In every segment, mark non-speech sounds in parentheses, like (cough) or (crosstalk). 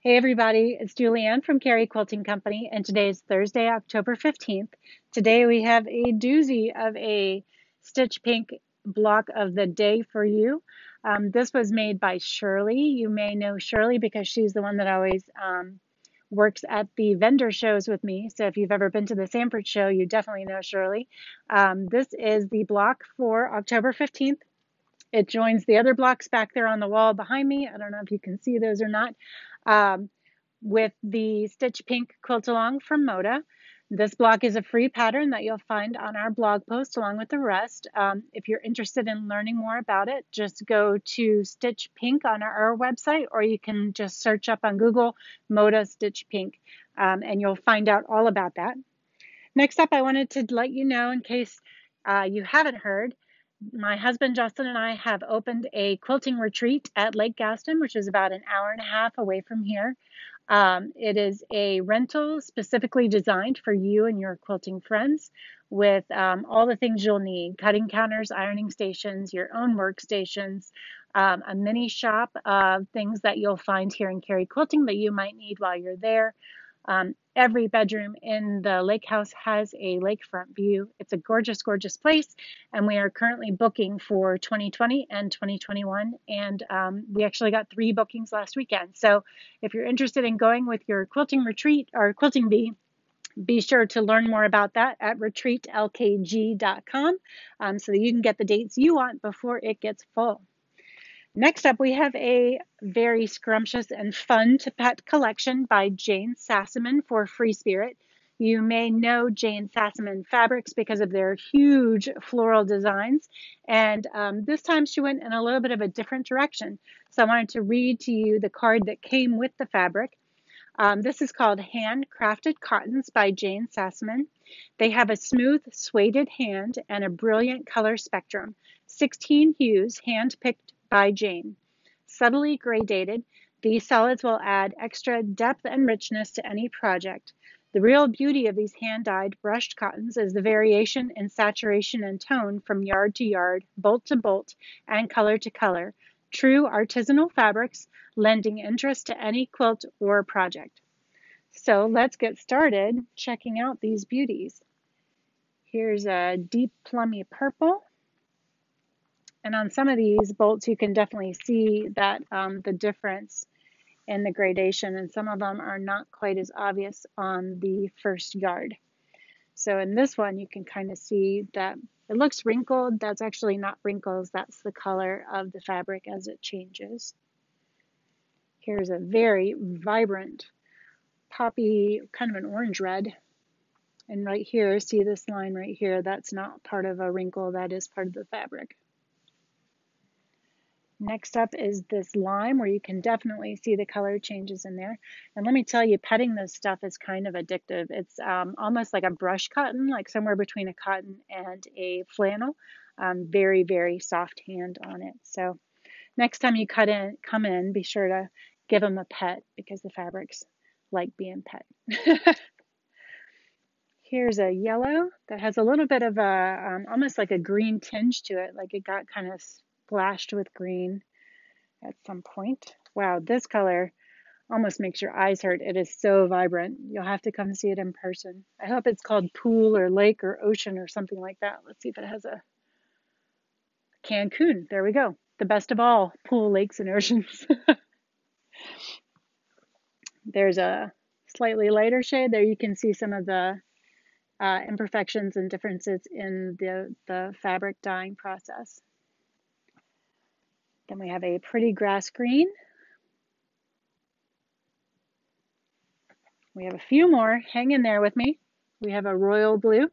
Hey everybody, it's Julianne from Cary Quilting Company, and today is Thursday, October 15th. Today we have a doozy of a Stitch Pink block of the day for you. Um, this was made by Shirley. You may know Shirley because she's the one that always um, works at the vendor shows with me. So if you've ever been to the Sanford show, you definitely know Shirley. Um, this is the block for October 15th. It joins the other blocks back there on the wall behind me. I don't know if you can see those or not. Um, with the Stitch Pink Quilt Along from Moda. This block is a free pattern that you'll find on our blog post along with the rest. Um, if you're interested in learning more about it, just go to Stitch Pink on our, our website, or you can just search up on Google Moda Stitch Pink, um, and you'll find out all about that. Next up, I wanted to let you know, in case uh, you haven't heard, my husband Justin and I have opened a quilting retreat at Lake Gaston, which is about an hour and a half away from here. Um, it is a rental specifically designed for you and your quilting friends with um, all the things you'll need cutting counters, ironing stations, your own workstations, um, a mini shop of things that you'll find here in Cary Quilting that you might need while you're there. Every bedroom in the lake house has a lakefront view. It's a gorgeous, gorgeous place, and we are currently booking for 2020 and 2021. And um, we actually got three bookings last weekend. So if you're interested in going with your quilting retreat or quilting bee, be sure to learn more about that at retreatlkg.com um, so that you can get the dates you want before it gets full. Next up, we have a very scrumptious and fun to pet collection by Jane Sassaman for Free Spirit. You may know Jane Sassaman fabrics because of their huge floral designs. And um, this time she went in a little bit of a different direction. So I wanted to read to you the card that came with the fabric. Um, this is called Handcrafted Cottons by Jane Sassaman. They have a smooth, sueded hand and a brilliant color spectrum. 16 hues, hand picked by Jane. Subtly gradated, these solids will add extra depth and richness to any project. The real beauty of these hand-dyed brushed cottons is the variation in saturation and tone from yard to yard, bolt to bolt, and color to color. True artisanal fabrics, lending interest to any quilt or project. So let's get started checking out these beauties. Here's a deep plummy purple. And on some of these bolts, you can definitely see that um, the difference in the gradation, and some of them are not quite as obvious on the first yard. So in this one, you can kind of see that it looks wrinkled. That's actually not wrinkles. That's the color of the fabric as it changes. Here's a very vibrant poppy, kind of an orange red. And right here, see this line right here, that's not part of a wrinkle, that is part of the fabric. Next up is this lime where you can definitely see the color changes in there. And let me tell you, petting this stuff is kind of addictive. It's um, almost like a brush cotton, like somewhere between a cotton and a flannel. Um, very, very soft hand on it. So next time you cut in, come in, be sure to give them a pet because the fabrics like being pet. (laughs) Here's a yellow that has a little bit of a, um, almost like a green tinge to it, like it got kind of splashed with green at some point. Wow, this color almost makes your eyes hurt. It is so vibrant. You'll have to come see it in person. I hope it's called pool or lake or ocean or something like that. Let's see if it has a Cancun. There we go. The best of all pool, lakes, and oceans. (laughs) There's a slightly lighter shade. There you can see some of the uh, imperfections and differences in the, the fabric dyeing process. Then we have a pretty grass green. We have a few more. Hang in there with me. We have a royal blue.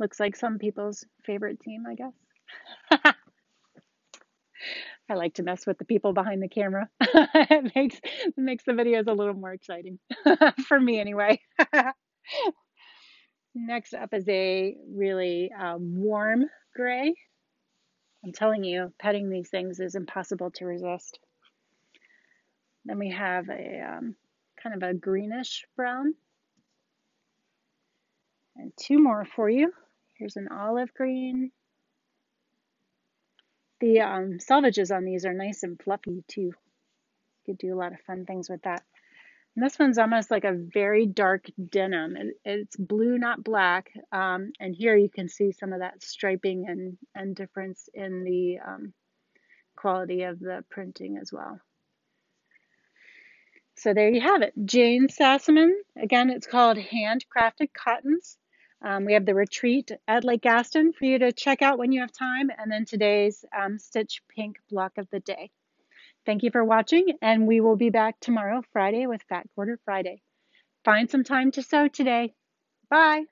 Looks like some people's favorite team, I guess. (laughs) I like to mess with the people behind the camera. (laughs) it makes it makes the videos a little more exciting (laughs) for me, anyway. Next up is a really uh, warm gray. I'm telling you, petting these things is impossible to resist. Then we have a um, kind of a greenish brown. And two more for you. Here's an olive green. The um, selvages on these are nice and fluffy too. You could do a lot of fun things with that. And this one's almost like a very dark denim. It, it's blue, not black. Um, and here you can see some of that striping and, and difference in the um, quality of the printing as well. So there you have it. Jane Sassaman. Again, it's called Handcrafted Cottons. Um, we have the retreat at Lake Gaston for you to check out when you have time, and then today's um, Stitch Pink block of the day. Thank you for watching, and we will be back tomorrow, Friday, with Fat Quarter Friday. Find some time to sew today. Bye.